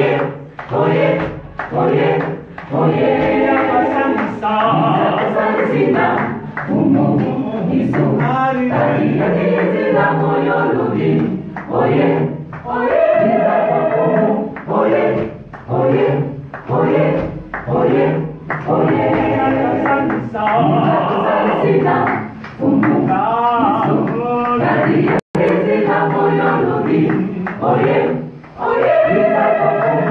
oye, oye, oye, oye. Sina umu isu tari yake na moyo ludi. Oye, oye, iza kumu. Oye, oye, oye, oye, oye. Sina umu isu tari yake na moyo ludi. Oye, oye, iza kumu.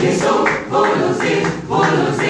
Jsou, volou si, volou si.